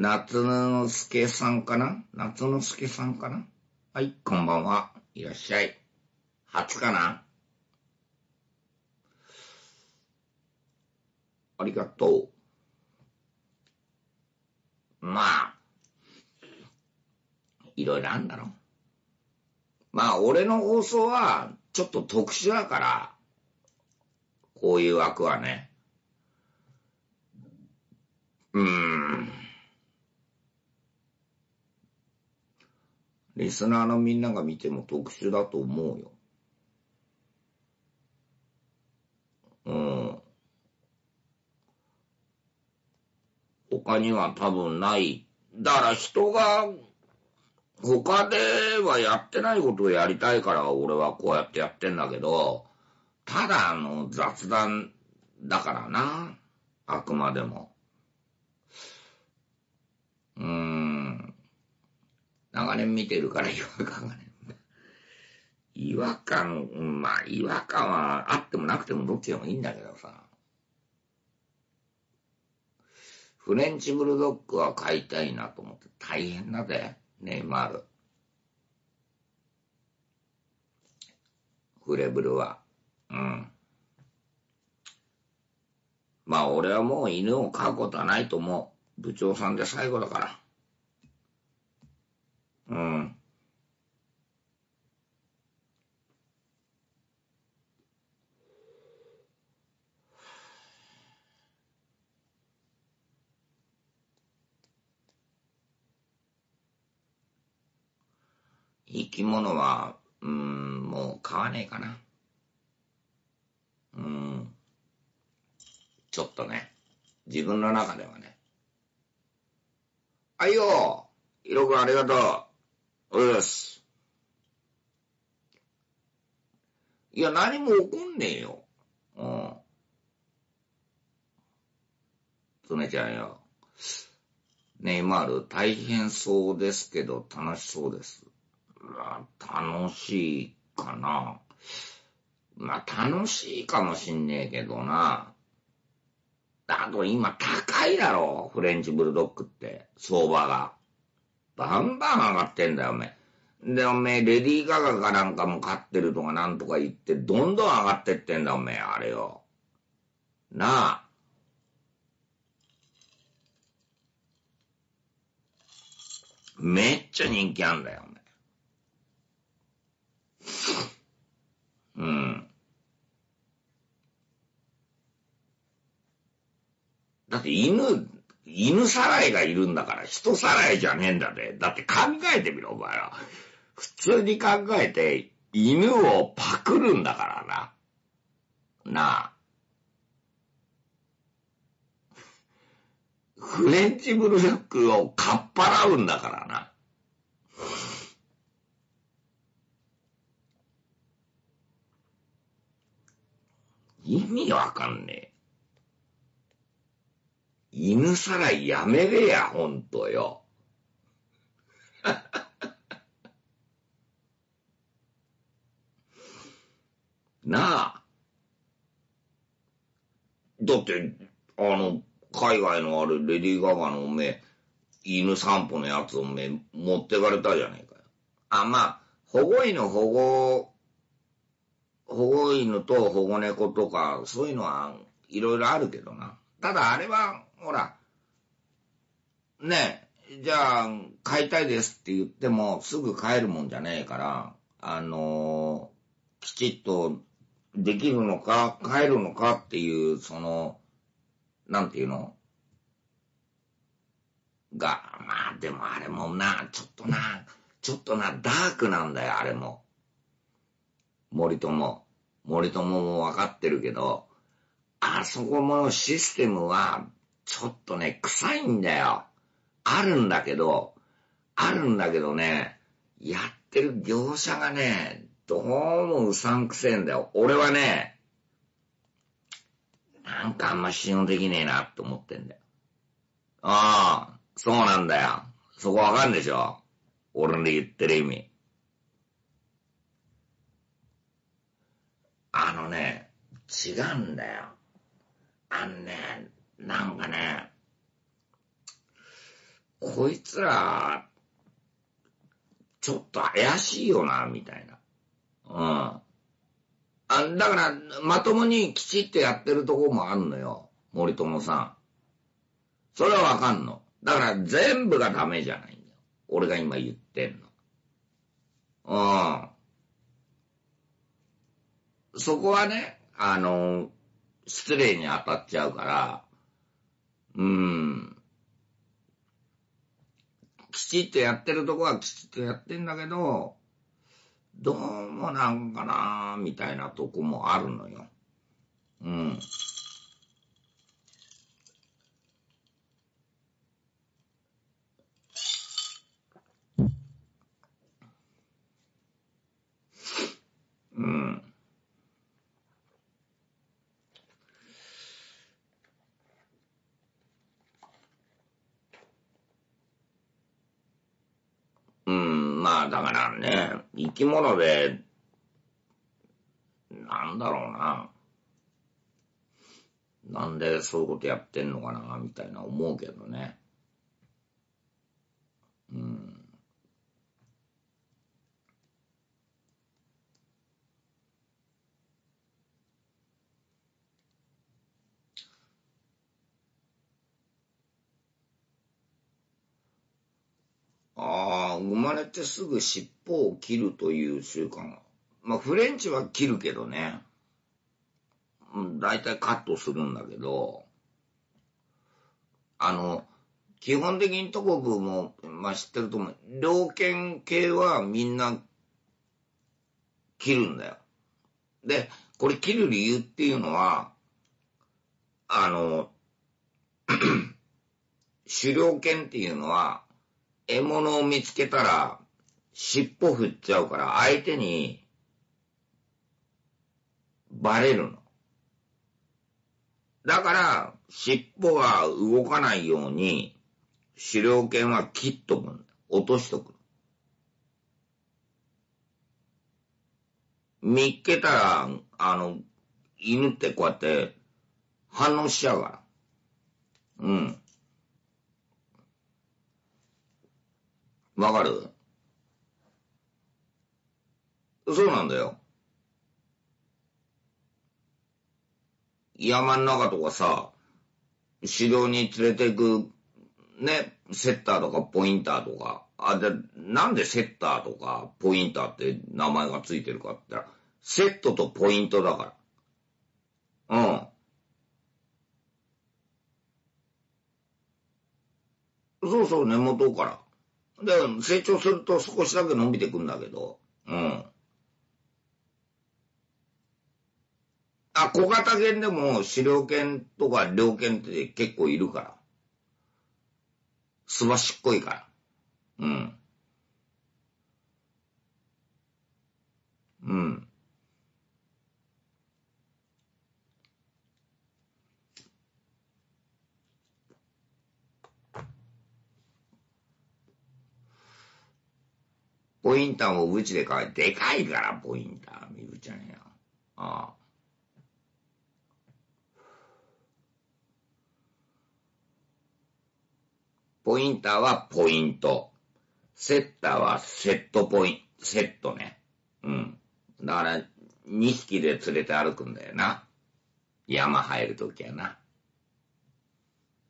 夏之助さんかな？夏之助さんかな？はい、こんばんは。いらっしゃい。初かな？ありがとう。まあ、いろいろあんだろう。まあ、俺の放送は、ちょっと特殊だから、こういう枠はね。うーん。リスナーのみんなが見ても特殊だと思うよ。うん。他には多分ない。だから人が、他ではやってないことをやりたいから俺はこうやってやってんだけど、ただあの雑談だからな。あくまでも。うーん。長年見てるから違和感がね。違和感、まあ違和感はあってもなくてもどっちでもいいんだけどさ。フレンチブルドッグは飼いたいなと思って大変だぜ、ネイマール。フレブルは。うん。まあ俺はもう犬を飼うことはないと思う。部長さんで最後だから。うん。生き物は、うん、もう飼わねえかな。うん。ちょっとね、自分の中ではね。はいよヒロ君ありがとう。うっす。いや、何も起こんねえよ。うん。つねちゃんよ。ネイマール、大変そうですけど、楽しそうです。楽しいかな。まあ、楽しいかもしんねえけどな。あと今高いだろ、フレンチブルドッグって、相場が。バンバン上がってんだよ、おめえ。で、おめえ、レディー・ガガかなんかも買ってるとかなんとか言って、どんどん上がってってんだ、おめえ、あれよ。なあ。めっちゃ人気あんだよ、おめえ。うん。だって犬、犬さらいがいるんだから人さらいじゃねえんだぜ。だって考えてみろ、お前は。普通に考えて、犬をパクるんだからな。なあ。フレンチブルドッグをかっぱらうんだからな。意味わかんねえ。犬さらいやめれや、ほんとよ。なあ。だって、あの、海外のあれ、レディー・ガガのおめえ、犬散歩のやつをめえ、持ってかれたじゃねえかよ。あ、まあ、保護犬保護、保護犬と保護猫とか、そういうのはいろいろあるけどな。ただあれは、ほら、ねえ、じゃあ、飼いたいですって言っても、すぐ飼えるもんじゃねえから、あのーきちっとできるのか、飼えるのかっていう、その、なんていうの？が、まあでもあれもな、ちょっとな、ちょっとな、ダークなんだよ、あれも。森友。森友も分かってるけど、あそこのシステムは、ちょっとね、臭いんだよ。あるんだけど、あるんだけどね、やってる業者がね、どうもうさんくせえんだよ。俺はね、なんかあんま信用できねえなって思ってんだよ。ああ、そうなんだよ。そこわかんでしょ俺の言ってる意味。あのね、違うんだよ。あのね、なんかね、こいつら、ちょっと怪しいよな、みたいな。うん。あだから、まともにきちっとやってるとこもあんのよ。森友さん。それはわかんの。だから全部がダメじゃないんだよ。俺が今言ってんの。うん。そこはね、あの、失礼に当たっちゃうから、うん。きちっとやってるとこはきちっとやってんだけど、どうもなんかなみたいなとこもあるのよ。うん。うん、まあだからね、生き物で、なんだろうな。なんでそういうことやってんのかな、みたいな思うけどね。うん。ああ、生まれてすぐ尻尾を切るという習慣が。まあ、フレンチは切るけどね。だいたいカットするんだけど、あの、基本的にトコブも、まあ、知ってると思う。猟犬系はみんな切るんだよ。で、これ切る理由っていうのは、あの、狩猟犬っていうのは、獲物を見つけたら、尻尾振っちゃうから、相手に、バレるの。だから、尻尾が動かないように、狩猟犬は切っとくんだ。落としとく。見っけたら、あの、犬ってこうやって反応しちゃうから。うん。わかる？そうなんだよ。山ん中とかさ、狩猟に連れて行く、ね、セッターとかポインターとか。あ、で、なんでセッターとかポインターって名前がついてるかって言ったら、セットとポイントだから。うん。そうそう、根元から。で、成長すると少しだけ伸びてくんだけど、うん。あ、小型犬でも狩猟犬とか猟犬って結構いるから。すばしっこいから。うん。うん。ポインターもうちで買い、でかいから、ポインター、みぶちゃんや。ああ。ポインターはポイント。セッターはセットポイント、セットね。うん。だから、2匹で連れて歩くんだよな。山入るときはな。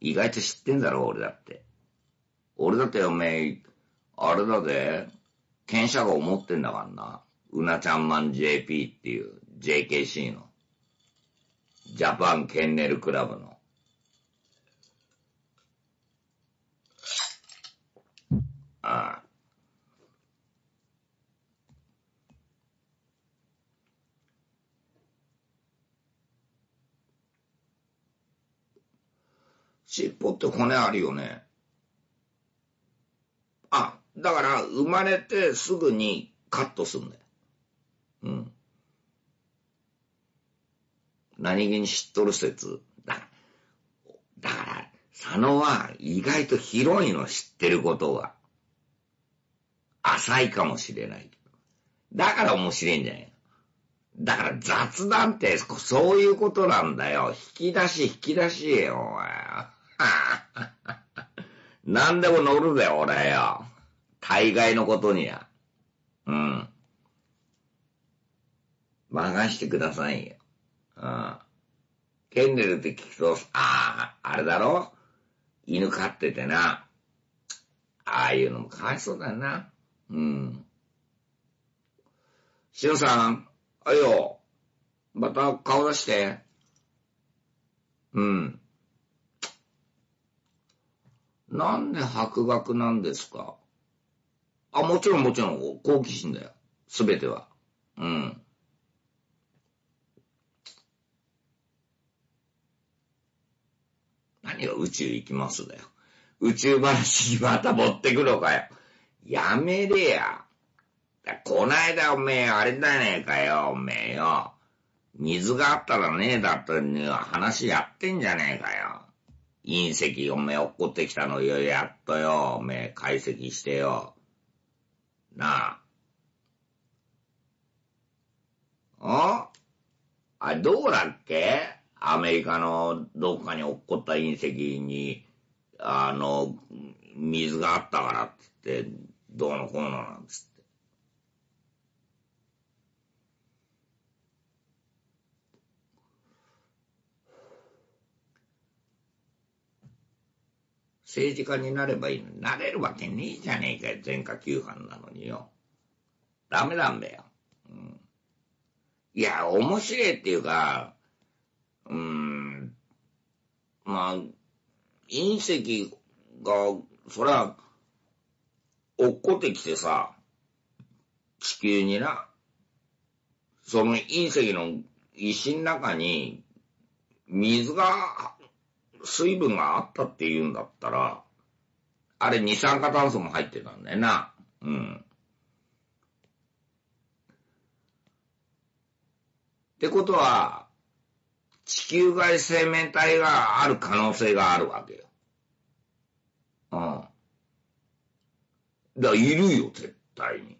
意外と知ってんだろ、俺だって。俺だっておめえ、あれだぜ。検査が思ってんだからな。うなちゃんマン JP っていう JKC の。ジャパンケンネルクラブの。ああ。尻尾って骨あるよね。だから、生まれてすぐにカットすんだよ。うん。何気に知っとる説。だ、だから、佐野は意外と広いの知ってることは。浅いかもしれない。だから面白いんじゃないだから雑談ってそういうことなんだよ。引き出し引き出しよ、お前。何でも乗るぜ、俺よ。大概のことには。うん。任してくださいよ。うん。ケンネルって聞くと、ああ、あれだろ？犬飼っててな。ああいうのもかわいそうだよな。うん。シロさん、あいよ。また顔出して。うん。なんで白学なんですか？あ、もちろんもちろん、好奇心だよ。すべては。うん。何が宇宙行きますだよ。宇宙話また持ってくのかよ。やめれや。こないだおめえ、あれだねえかよ、おめえよ。水があったらねえだったには話やってんじゃねえかよ。隕石おめえ落っこってきたのよ、やっとよ、おめえ解析してよ。なあ。あ？あ、どうだっけ？アメリカのどっかに落っこった隕石に、あの、水があったからってって、どうのこうのなんつって。政治家になればいいのになれるわけねえじゃねえかよ、前科旧犯なのによ。ダメなんだよ。うん、いや、面白いっていうか、うん、まあ、隕石が、そりゃ、落っこってきてさ、地球にな、その隕石の石の中に、水が、水分があったって言うんだったら、あれ二酸化炭素も入ってたんだよな。うん。ってことは、地球外生命体がある可能性があるわけよ。うん。だからいるよ、絶対に。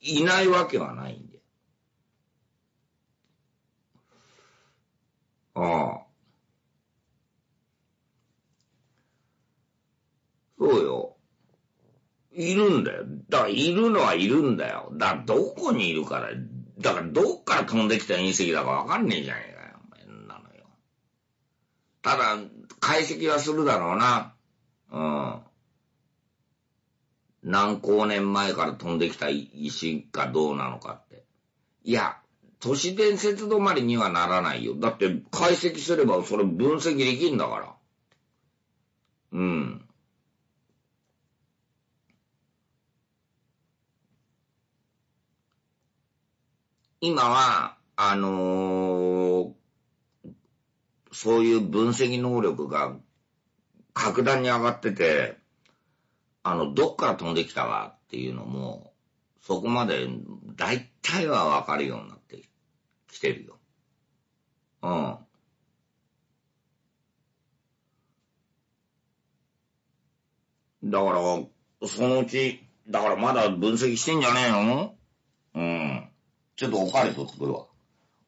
いないわけはないんだよ。ああ。そうよ。いるんだよ。だから、いるのはいるんだよ。だから、どこにいるから、だから、どっから飛んできた隕石だかわかんねえじゃねえかよ。なのよ。ただ、解析はするだろうな。うん。何光年前から飛んできた石かどうなのかって。いや、都市伝説止まりにはならないよ。だって解析すればそれ分析できんだから。うん。今は、あのー、そういう分析能力が格段に上がってて、あの、どっから飛んできたかっていうのも、そこまで大体はわかるようになってきてるよ。うん。だから、そのうち、だからまだ分析してんじゃねえの？うん。ちょっとおかわってくるわ。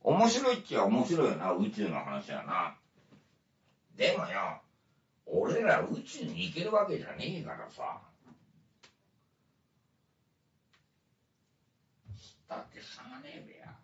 面白いっちゃ面白いよな、宇宙の話やな。でもよ、俺ら宇宙に行けるわけじゃねえからさ。だってしゃあねえべや。